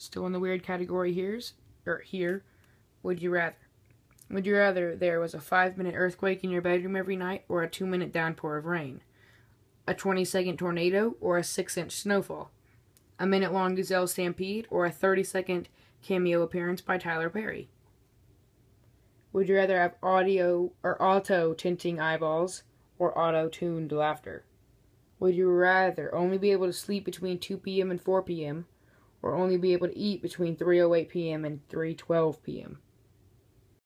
Still in the weird category here's or here. Would you rather? Would you rather there was a five minute earthquake in your bedroom every night or a two minute downpour of rain? A 20 second tornado or a 6 inch snowfall? A minute long gazelle stampede or a 30 second cameo appearance by Tyler Perry? Would you rather have audio or auto tinting eyeballs or auto tuned laughter? Would you rather only be able to sleep between 2 p.m. and 4 p.m. or only be able to eat between 3:08 p.m. and 3:12 p.m.?